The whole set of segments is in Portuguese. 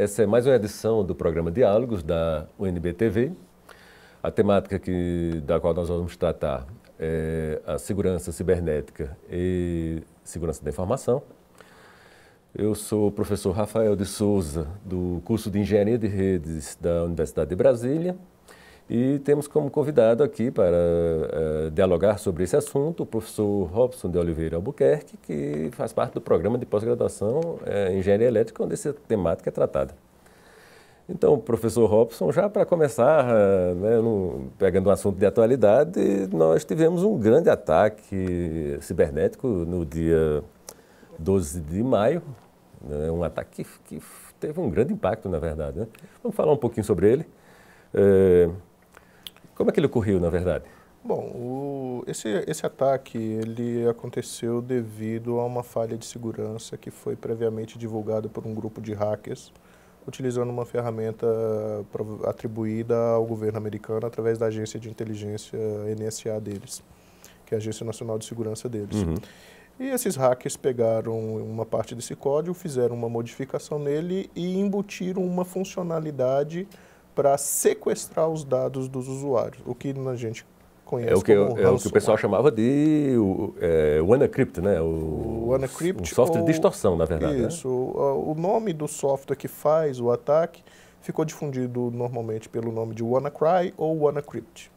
Essa é mais uma edição do programa Diálogos da UNB TV. A temática que, da qual nós vamos tratar é a segurança cibernética e segurança da informação. Eu sou o professor Rafael de Souza, do curso de Engenharia de Redes da Universidade de Brasília e temos como convidado aqui para uh, dialogar sobre esse assunto o professor Robson de Oliveira Albuquerque, que faz parte do programa de pós-graduação uh, Engenharia Elétrica, onde essa temática é tratada. Então, professor Robson, já para começar, uh, né, no, pegando um assunto de atualidade, nós tivemos um grande ataque cibernético no dia 12 de maio, né, um ataque que, que, teve um grande impacto, na verdade. Né? Vamos falar um pouquinho sobre ele. Como é que ele ocorreu, na verdade? Bom, o, esse, esse ataque ele aconteceu devido a uma falha de segurança que foi previamente divulgada por um grupo de hackers utilizando uma ferramenta atribuída ao governo americano através da agência de inteligência NSA deles, que é a Agência Nacional de Segurança deles. Uhum. E esses hackers pegaram uma parte desse código, fizeram uma modificação nele e embutiram uma funcionalidade para sequestrar os dados dos usuários, o que a gente conhece é o que, como É o que o pessoal chamava de o, é, WannaCrypt, né? O, o WannaCrypt. Um software ou, de distorção, na verdade. Né? Isso. Né? O, o nome do software que faz o ataque ficou difundido normalmente pelo nome de WannaCry ou WannaCrypt.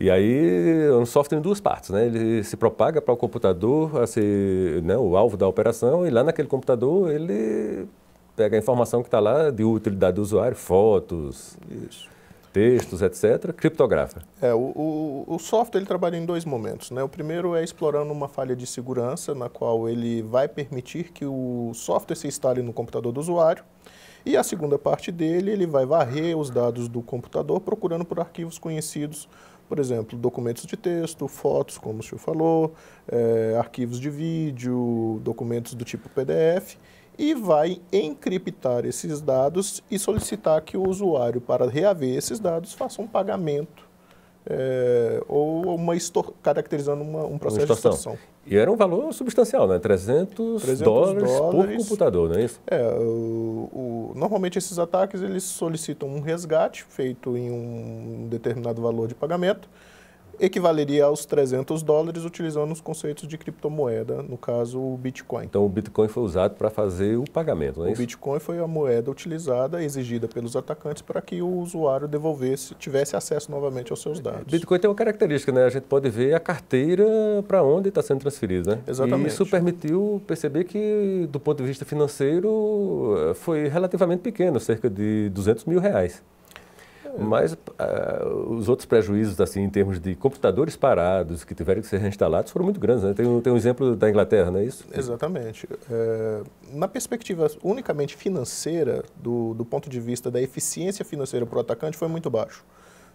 E aí é um software em duas partes, né? Ele se propaga para o computador, a ser né, o alvo da operação, e lá naquele computador ele pega a informação que está lá de utilidade do usuário, fotos, Isso. textos, etc., criptografa. É, o, o, o, software ele trabalha em dois momentos. Né? O primeiro é explorando uma falha de segurança, na qual ele vai permitir que o software se instale no computador do usuário. E a segunda parte dele, ele vai varrer os dados do computador procurando por arquivos conhecidos, por exemplo, documentos de texto, fotos, como o senhor falou, é, arquivos de vídeo, documentos do tipo PDF, e vai encriptar esses dados e solicitar que o usuário, para reaver esses dados, faça um pagamento é, ou uma caracterizando uma, um processo uma de extorsão. E era um valor substancial, né? 300, 300 dólares, dólares, por computador, não é isso? É, o, o, normalmente esses ataques eles solicitam um resgate feito em um determinado valor de pagamento equivaleria aos 300 dólares utilizando os conceitos de criptomoeda, no caso o Bitcoin. Então o Bitcoin foi usado para fazer o pagamento, não é o isso? O Bitcoin foi a moeda utilizada, exigida pelos atacantes para que o usuário devolvesse, tivesse acesso novamente aos seus dados. Bitcoin tem uma característica, né? A gente pode ver a carteira para onde está sendo transferido, né? Exatamente. E isso permitiu perceber que, do ponto de vista financeiro, foi relativamente pequeno, cerca de 200 mil reais. Mas uh, os outros prejuízos, assim, em termos de computadores parados que tiveram que ser reinstalados, foram muito grandes. Né? Tem, um, tem um exemplo da Inglaterra, não é isso? Exatamente. É, na perspectiva unicamente financeira, do, do ponto de vista da eficiência financeira para o atacante, foi muito baixo.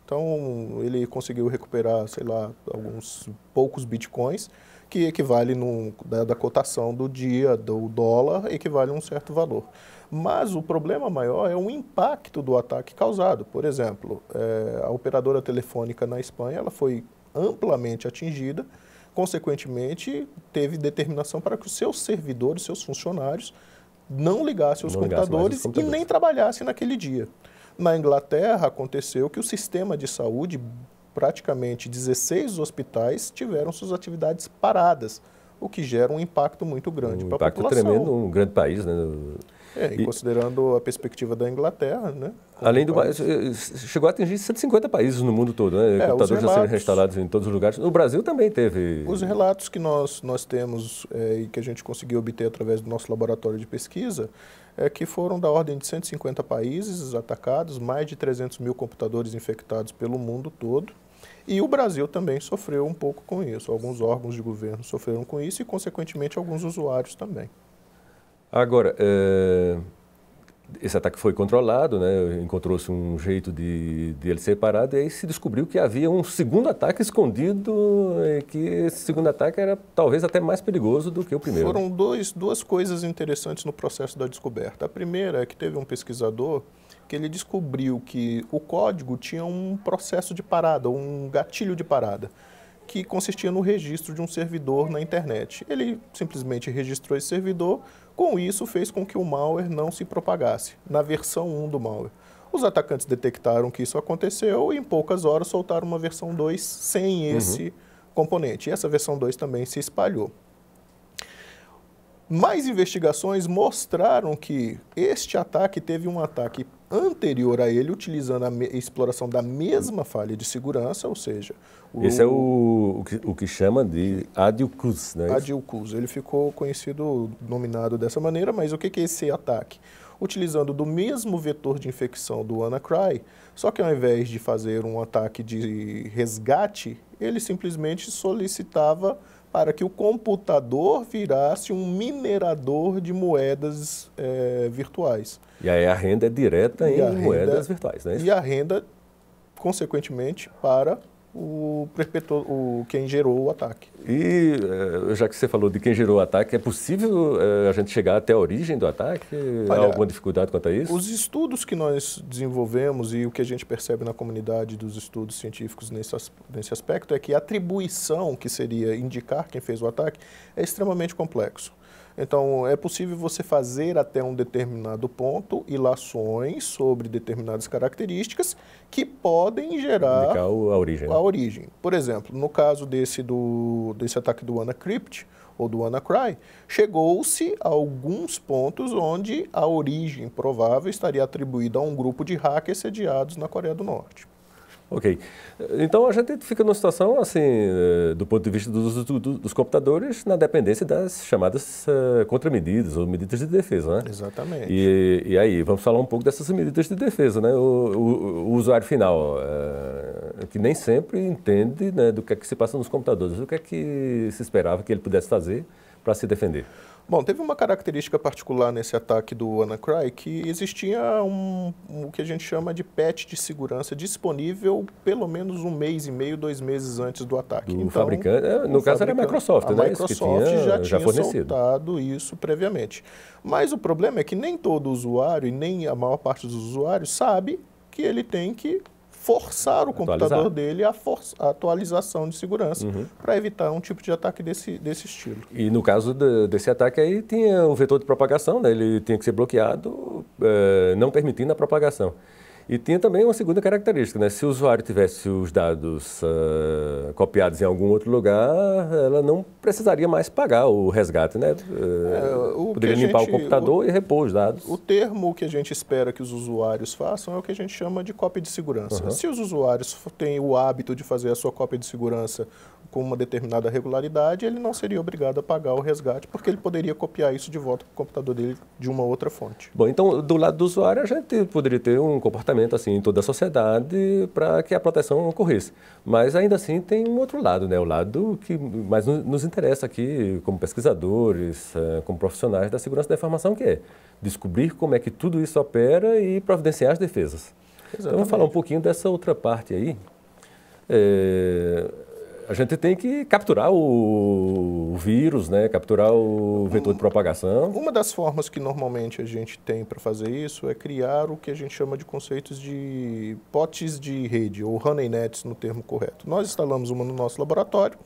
Então, ele conseguiu recuperar, sei lá, alguns poucos bitcoins, que equivale no, da, da cotação do dia do dólar, equivale a um certo valor. Mas o problema maior é o impacto do ataque causado. Por exemplo, é, a operadora telefônica na Espanha ela foi amplamente atingida, consequentemente, teve determinação para que os seus servidores, seus funcionários, não ligassem os, não computadores, os computadores e nem trabalhassem naquele dia. Na Inglaterra, aconteceu que o sistema de saúde, praticamente 16 hospitais, tiveram suas atividades paradas, o que gera um impacto muito grande um para a população. impacto tremendo, um grande país, né? É, e, considerando a perspectiva da Inglaterra, né? Além do mais, eh, chegou a atingir 150 países no mundo todo, né? É, Computadores já serem reinstalados em todos os lugares. No Brasil também teve. Os relatos que nós, nós temos é, e que a gente conseguiu obter através do nosso laboratório de pesquisa é que foram da ordem de 150 países atacados, mais de 300 mil computadores infectados pelo mundo todo. E o Brasil também sofreu um pouco com isso. Alguns órgãos de governo sofreram com isso e, consequentemente, alguns usuários também. Agora, é, esse ataque foi controlado, né? encontrou-se um jeito de, de ele ser parado e aí se descobriu que havia um segundo ataque escondido e que esse segundo ataque era talvez até mais perigoso do que o primeiro. Foram dois, duas coisas interessantes no processo da descoberta. A primeira é que teve um pesquisador que ele descobriu que o código tinha um processo de parada, um gatilho de parada que consistia no registro de um servidor na internet. Ele simplesmente registrou esse servidor, com isso fez com que o malware não se propagasse, na versão 1 do malware. Os atacantes detectaram que isso aconteceu e em poucas horas soltaram uma versão 2 sem uhum. esse uhum. componente. E essa versão 2 também se espalhou. Mais investigações mostraram que este ataque teve um ataque anterior a ele, utilizando a exploração da mesma falha de segurança, ou seja... O, Esse é o, o, que, o que chama de Adilcus, né? Adilcus. Ele ficou conhecido, nominado dessa maneira, mas o que, que é esse ataque? Utilizando do mesmo vetor de infecção do WannaCry, só que ao invés de fazer um ataque de resgate, ele simplesmente solicitava para que o computador virasse um minerador de moedas é, virtuais. E aí a renda é direta em moedas virtuais, né? E a renda, consequentemente, para o, o quem gerou o ataque. E eh, já que você falou de quem gerou o ataque, é possível uh, a gente chegar até a origem do ataque? Olha, Há alguma dificuldade quanto a isso? Os estudos que nós desenvolvemos e o que a gente percebe na comunidade dos estudos científicos nesse, nesse aspecto é que a atribuição, que seria indicar quem fez o ataque, é extremamente complexo. Então, é possível você fazer até um determinado ponto ilações sobre determinadas características que podem gerar Indicar a origem. A origem. Por exemplo, no caso desse, do, desse ataque do AnaCrypt ou do AnaCry, chegou-se a alguns pontos onde a origem provável estaria atribuída a um grupo de hackers sediados na Coreia do Norte. Ok. Então a gente fica numa situação, assim, eh, do ponto de vista dos, dos computadores, na dependência das chamadas uh, contramedidas ou medidas de defesa, né? Exatamente. E, e, aí, vamos falar um pouco dessas medidas de defesa, né? O, o, o usuário final, uh, que nem sempre entende né, do que é que se passa nos computadores, o que é que se esperava que ele pudesse fazer para se defender. Bom, teve uma característica particular nesse ataque do WannaCry que existia um, um, o que a gente chama de patch de segurança disponível pelo menos um mês e meio, dois meses antes do ataque. Então, fabricante, é, no caso era a Microsoft, a né? Microsoft tinha, já tinha já soltado isso previamente. Mas o problema é que nem todo usuário e nem a maior parte dos usuários sabe que ele tem que forçar o computador dele a, a, atualização de segurança uhum. para evitar um tipo de ataque desse, desse estilo. E no caso de, desse ataque aí, tinha o vetor de propagação, né? ele tinha que ser bloqueado, é, não permitindo a propagação. E tinha também uma segunda característica, né? Se o usuário tivesse os dados uh, copiados em algum outro lugar, ela não precisaria mais pagar o resgate, né? Uh, é, poderia limpar gente, o computador o, e repor os dados. O termo que a gente espera que os usuários façam é o que a gente chama de cópia de segurança. Uhum. Se os usuários têm o hábito de fazer a sua cópia de segurança com uma determinada regularidade, ele não seria obrigado a pagar o resgate, porque ele poderia copiar isso de volta para o computador dele de uma outra fonte. Bom, então, do lado do usuário, a gente poderia ter um comportamento assim em toda a sociedade para que a proteção ocorresse. Mas, ainda assim, tem um outro lado, né? o lado que mais nos interessa aqui, como pesquisadores, eh, como profissionais da segurança da informação, que é descobrir como é que tudo isso opera e providenciar as defesas. Exatamente. Então, vamos falar um pouquinho dessa outra parte aí. É, a gente tem que capturar o, vírus, né? capturar o vetor de propagação. Uma das formas que normalmente a gente tem para fazer isso é criar o que a gente chama de conceitos de potes de rede, ou honey-nets no termo correto. Nós instalamos uma no nosso laboratório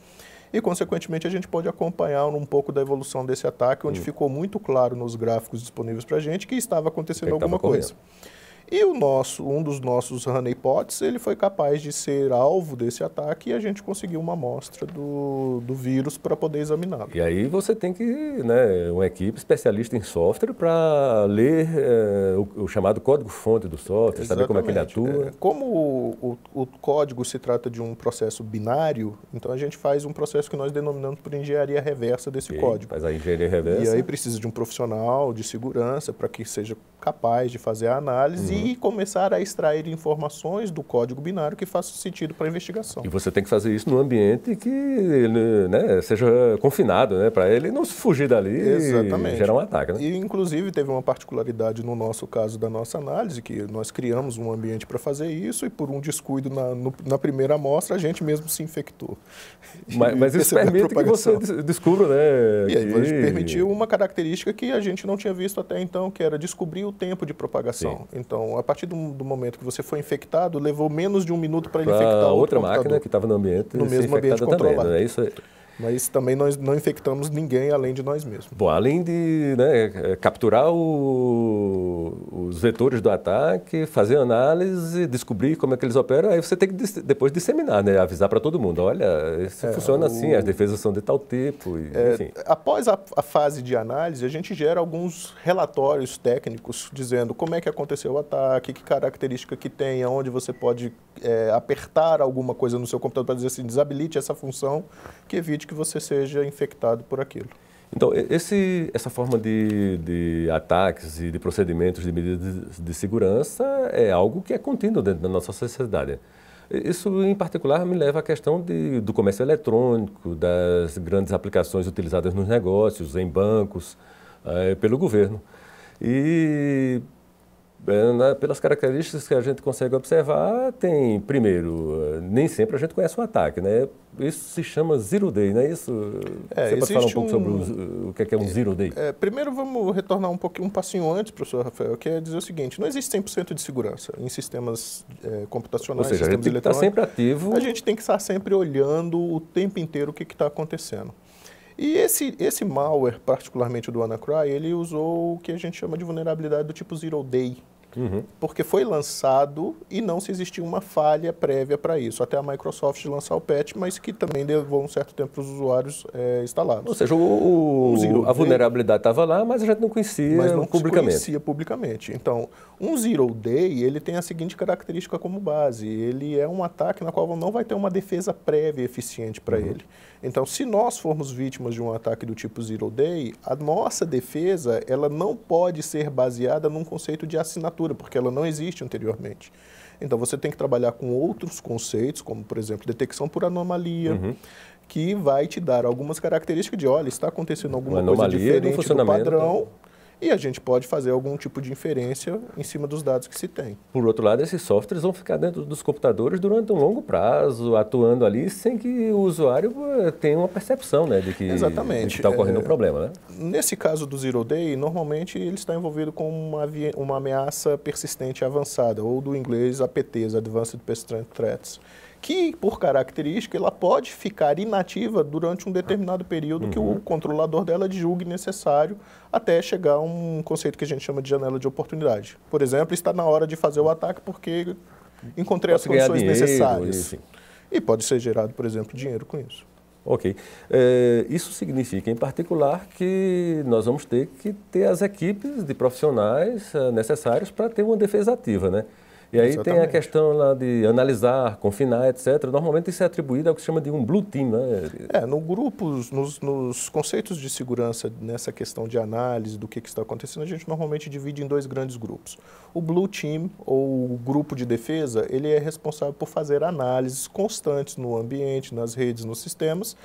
e, consequentemente, a gente pode acompanhar um pouco da evolução desse ataque, onde hum. ficou muito claro nos gráficos disponíveis para a gente que estava acontecendo que alguma coisa. Correndo. E o nosso, um dos nossos honeypots, ele foi capaz de ser alvo desse ataque e a gente conseguiu uma amostra do, do vírus para poder examiná-lo. E aí você tem que, né, uma equipe especialista em software para ler é, o, o, chamado código-fonte do software, Exatamente. saber como é que ele atua. É, como o, o, o, código se trata de um processo binário, então a gente faz um processo que nós denominamos por engenharia reversa desse okay, código. Faz a engenharia reversa. E aí precisa de um profissional de segurança para que seja capaz de fazer a análise. E começar a extrair informações do código binário que façam sentido para a investigação. E você tem que fazer isso num ambiente que né, seja confinado, né, para ele não fugir dali Exatamente. e gerar um ataque. Né? E, inclusive, teve uma particularidade no nosso caso da nossa análise, que nós criamos um ambiente para fazer isso e, por um descuido na, no, na primeira amostra, a gente mesmo se infectou. Mas, mas isso permite que você descubra, né? E aí, que... permitiu uma característica que a gente não tinha visto até então, que era descobrir o tempo de propagação. Sim. Então, A partir do, do, momento que você foi infectado, levou menos de um minuto para ele infectar outra máquina que estava no ambiente no mesmo ambiente controlado. Também, não é isso? Mas também nós não infectamos ninguém além de nós mesmos. Bom, além de né, é, capturar o, os vetores do ataque, fazer análise, descobrir como é que eles operam, aí você tem que depois disseminar, né, avisar para todo mundo. Olha, isso é, funciona o... assim, as defesas são de tal tipo. E, é, após a, a, fase de análise, a gente gera alguns relatórios técnicos dizendo como é que aconteceu o ataque, que característica que tem, aonde você pode é, apertar alguma coisa no seu computador para dizer assim, desabilite essa função que evite que você seja infectado por aquilo. Então, esse, essa forma de, de, ataques e de procedimentos de medidas de segurança é algo que é contínuo dentro da nossa sociedade. Isso, em particular, me leva à questão de, do comércio eletrônico, das grandes aplicações utilizadas nos negócios, em bancos, é, pelo governo. E pelas características que a gente consegue observar, tem, primeiro, nem sempre a gente conhece o ataque, né? Isso se chama Zero Day, não é isso? É, Você pode falar um pouco um, sobre o, o, que é, um Zero Day? É, primeiro, vamos retornar um pouquinho, um passinho antes, professor Rafael, que é dizer o seguinte, não existe 100% de segurança em sistemas é, computacionais, Ou seja, a gente tem que estar sempre ativo. A gente tem que estar sempre olhando o tempo inteiro o que está acontecendo. E esse, esse malware, particularmente do WannaCry, ele usou o que a gente chama de vulnerabilidade do tipo Zero Day, Uhum. Porque foi lançado e não se existia uma falha prévia para isso, até a Microsoft lançar o patch, mas que também levou um certo tempo para os usuários é, instalados. Ou seja, o, o a vulnerabilidade estava lá, mas a gente não conhecia mas não publicamente. conhecia publicamente. Então, um Zero Day, ele tem a seguinte característica como base, ele é um ataque na qual não vai ter uma defesa prévia eficiente para uhum. ele. Então, se nós formos vítimas de um ataque do tipo Zero Day, a nossa defesa, ela não pode ser baseada num conceito de assinatura porque ela não existe anteriormente. Então você tem que trabalhar com outros conceitos, como por exemplo detecção por anomalia, uhum. que vai te dar algumas características de, olha, está acontecendo alguma coisa diferente do padrão e a gente pode fazer algum tipo de inferência em cima dos dados que se tem. Por outro lado, esses softwares vão ficar dentro dos computadores durante um longo prazo, atuando ali sem que o usuário eh, tenha uma percepção né, de que está ocorrendo é, um problema. Né? Nesse caso do Zero Day, normalmente ele está envolvido com uma, uma ameaça persistente avançada, ou do inglês APTs, Advanced Persistent Threats que, por característica, ela pode ficar inativa durante um determinado período uhum. que o uhum. controlador dela julgue necessário até chegar a um conceito que a gente chama de janela de oportunidade. Por exemplo, está na hora de fazer o ataque porque encontrei Posso as condições dinheiro, necessárias. Enfim. E pode ser gerado, por exemplo, dinheiro com isso. Ok. É, isso significa, em particular, que nós vamos ter que ter as equipes de profissionais é, necessários para ter uma defesa ativa, né? E aí Exatamente. tem a questão lá de analisar, confinar, etc. Normalmente isso é atribuído ao que se chama de um blue team, né? É, no grupos, nos, nos conceitos de segurança, nessa questão de análise do que, que, está acontecendo, a gente normalmente divide em dois grandes grupos. O blue team, ou o grupo de defesa, ele é responsável por fazer análises constantes no ambiente, nas redes, nos sistemas,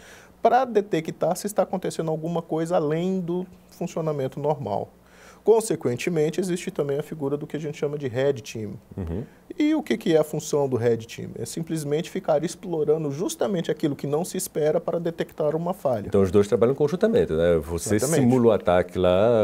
para detectar se está acontecendo alguma coisa além do funcionamento normal. Consequentemente, existe também a figura do que a gente chama de Red Team. Uhum. E o que, que é a função do Red Team? É simplesmente ficar explorando justamente aquilo que não se espera para detectar uma falha. Então, os dois trabalham conjuntamente, né? Você Exatamente. simula o ataque lá.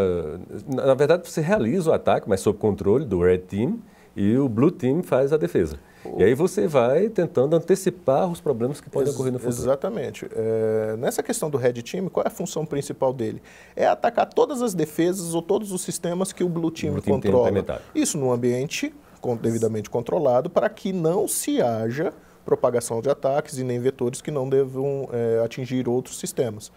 Na verdade, você realiza o ataque, mas sob controle do Red Team, e o Blue Team faz a defesa. E aí você vai tentando antecipar os problemas que podem Ex ocorrer no futuro. Exatamente. É, nessa questão do Red Team, qual é a função principal dele? É atacar todas as defesas ou todos os sistemas que o Blue Team, Blue Team controla. Isso no ambiente devidamente controlado para que não se haja propagação de ataques e nem vetores que não devam é, atingir outros sistemas.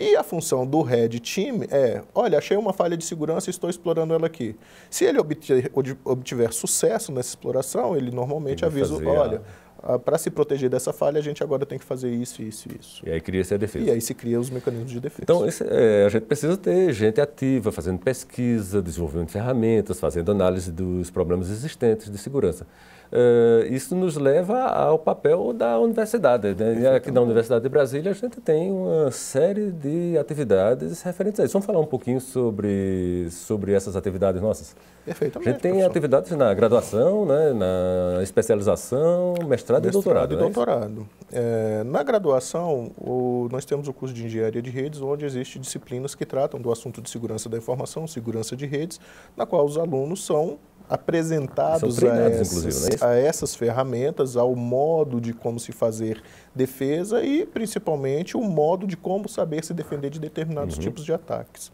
E a função do Red Team é, olha, achei uma falha de segurança e estou explorando ela aqui. Se ele obtiver, obtiver sucesso nessa exploração, ele normalmente avisa, olha, a... para se proteger dessa falha, a gente agora tem que fazer isso, isso e isso. E aí cria-se a defesa. E aí se cria os mecanismos de defesa. Então, esse, é, a gente precisa ter gente ativa, fazendo pesquisa, desenvolvendo ferramentas, fazendo análise dos problemas existentes de segurança. Uh, isso nos leva ao papel da universidade. Né? Aqui na Universidade de Brasília a gente tem uma série de atividades referentes a isso. Vamos falar um pouquinho sobre, sobre essas atividades nossas? Perfeitamente. A gente tem professor. atividades na graduação, né? na especialização, mestrado, mestrado e doutorado. E é doutorado. É, na graduação, o, nós temos o curso de Engenharia de Redes, onde existem disciplinas que tratam do assunto de segurança da informação, segurança de redes, na qual os alunos são apresentados a essas, é a essas, ferramentas, ao modo de como se fazer defesa e, principalmente, o modo de como saber se defender de determinados uhum. tipos de ataques.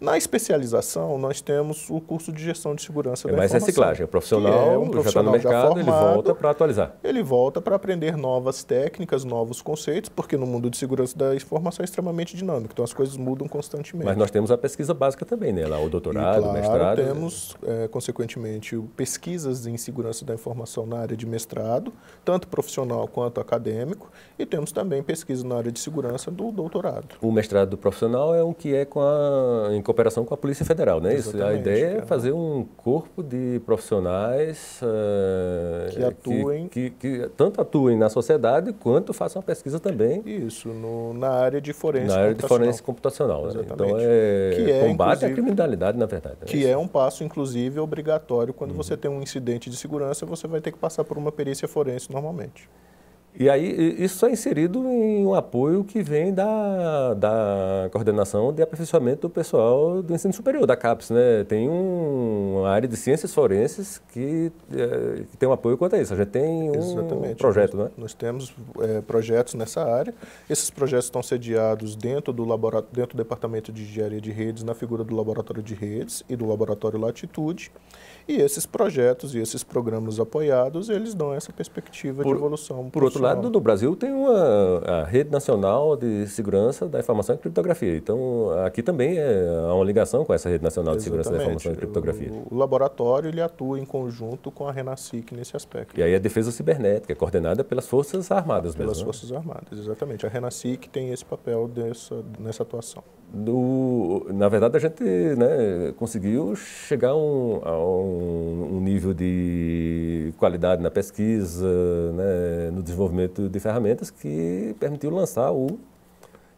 Na especialização, nós temos o curso de gestão de segurança é da mais informação. reciclagem, é profissional, é um profissional já está no mercado, formado, ele volta para atualizar. Ele volta para aprender novas técnicas, novos conceitos, porque no mundo de segurança da informação é extremamente dinâmico, então as coisas mudam constantemente. Mas nós temos a pesquisa básica também, né? Lá o doutorado, e, claro, o mestrado. temos, é, consequentemente, pesquisas em segurança da informação na área de mestrado, tanto profissional quanto acadêmico, e temos também pesquisa na área de segurança do doutorado. O mestrado profissional é um que é com a cooperação com a Polícia Federal, né? Isso, a ideia é fazer um corpo de profissionais uh, que atuem, que, que, que, tanto atuem na sociedade quanto façam a pesquisa também. Isso, no, na área de forense Na área de forense computacional. Né? Então é, que é combate à criminalidade, na verdade. Né? Que é um passo, inclusive, obrigatório. Quando uhum. você tem um incidente de segurança, você vai ter que passar por uma perícia forense normalmente. E aí, isso é inserido em um apoio que vem da, da coordenação de aperfeiçoamento do pessoal do ensino superior, da CAPES. Né? Tem um, uma área de ciências forenses que, é, que, tem um apoio quanto a isso. A gente tem um Exatamente. projeto, nós, né? Nós temos é, projetos nessa área. Esses projetos estão sediados dentro do, dentro do Departamento de Engenharia de Redes, na figura do Laboratório de Redes e do Laboratório Latitude. E esses projetos e esses programas apoiados, eles dão essa perspectiva por, de evolução. Por outro lado, no Brasil tem uma a Rede Nacional de Segurança da Informação e Criptografia. Então, aqui também é, há uma ligação com essa Rede Nacional de Segurança da Informação e Criptografia. O, o, laboratório ele atua em conjunto com a Renacic nesse aspecto. E aí a defesa cibernética é coordenada pelas Forças Armadas pelas mesmo. Pelas né? Forças Armadas, exatamente. A Renacic tem esse papel dessa, nessa atuação. Do, na verdade, a gente né, conseguiu chegar um, a um, um, nível de qualidade na pesquisa, né, no desenvolvimento de ferramentas que permitiu lançar o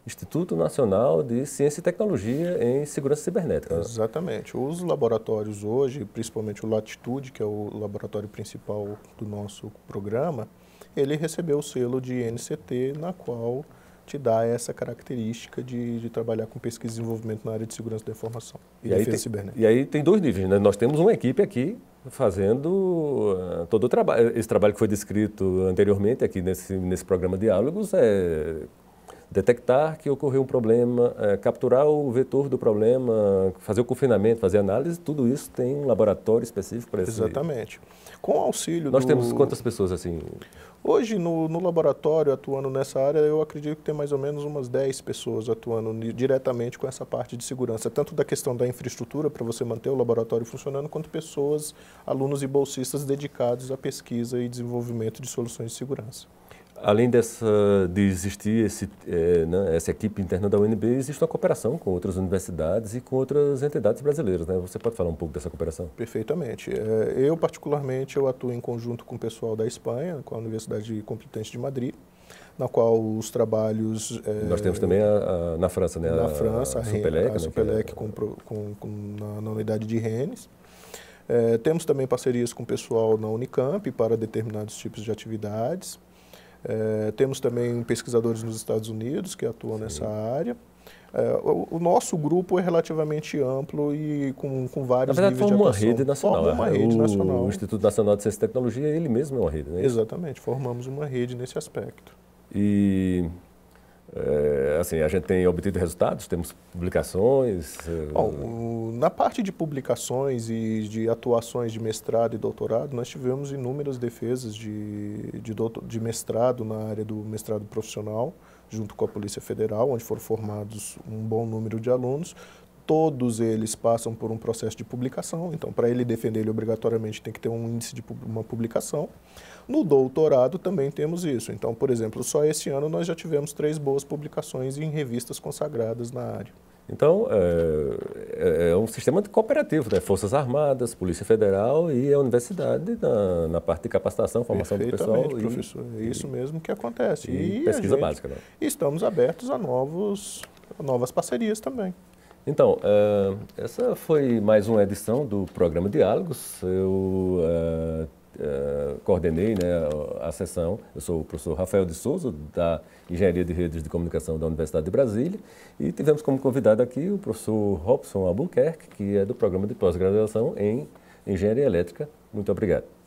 Instituto Nacional de Ciência e Tecnologia em Segurança Cibernética. Exatamente. Os laboratórios hoje, principalmente o Latitude, que é o laboratório principal do nosso programa, ele recebeu o selo de NCT, na qual te dá essa característica de, de, trabalhar com pesquisa e desenvolvimento na área de segurança da informação e, e aí tem, cibernética. E aí tem dois níveis, né? Nós temos uma equipe aqui fazendo uh, todo o trabalho. Esse trabalho que foi descrito anteriormente aqui nesse, nesse programa Diálogos é detectar que ocorreu um problema, é, capturar o vetor do problema, fazer o confinamento, fazer análise, tudo isso tem um laboratório específico para isso. Exatamente. Com auxílio Nós do... temos quantas pessoas assim? Hoje, no, no, laboratório, atuando nessa área, eu acredito que tem mais ou menos umas 10 pessoas atuando diretamente com essa parte de segurança, tanto da questão da infraestrutura para você manter o laboratório funcionando, quanto pessoas, alunos e bolsistas dedicados à pesquisa e desenvolvimento de soluções de segurança. Além dessa, de existir esse, é, né, essa equipe interna da UNB, existe uma cooperação com outras universidades e com outras entidades brasileiras. Né? Você pode falar um pouco dessa cooperação? Perfeitamente. É, eu, particularmente, eu atuo em conjunto com o pessoal da Espanha, com a Universidade Complutense de Madrid, na qual os trabalhos... É, Nós temos também a, a, na França, né? Na França, a, a Supelec, a né, Supelec é... com, com, com, na, na unidade de Rennes. Temos também parcerias com o pessoal na Unicamp para determinados tipos de atividades. É, temos também pesquisadores nos Estados Unidos que atuam Sim. nessa área. É, o, o, nosso grupo é relativamente amplo e com, com vários Na verdade, níveis uma rede nacional. Forma uma é, rede o, nacional. O Instituto Nacional de Ciência e Tecnologia, ele mesmo é uma rede, né? Exatamente, formamos uma rede nesse aspecto. E é, assim, a gente tem obtido resultados, temos publicações. É, Bom, na parte de publicações e de atuações de mestrado e doutorado, nós tivemos inúmeras defesas de, de, doutor, de mestrado na área do mestrado profissional, junto com a Polícia Federal, onde foram formados um bom número de alunos. Todos eles passam por um processo de publicação, então, para ele defender, ele obrigatoriamente tem que ter um índice de uma publicação. No doutorado também temos isso. Então, por exemplo, só esse ano nós já tivemos três boas publicações em revistas consagradas na área. Então, é, é, é um sistema cooperativo, né? Forças Armadas, Polícia Federal e a universidade na, na parte de capacitação, formação do pessoal. professor. é isso mesmo que acontece. E, e pesquisa básica. Né? Estamos abertos a, novos, a novas parcerias também. Então, uh, essa foi mais uma edição do programa Diálogos. Eu uh, uh, coordenei né, a sessão. Eu sou o professor Rafael de Souza, da Engenharia de Redes de Comunicação da Universidade de Brasília, e tivemos como convidado aqui o professor Robson Albuquerque, que é do programa de pós-graduação em Engenharia Elétrica. Muito obrigado.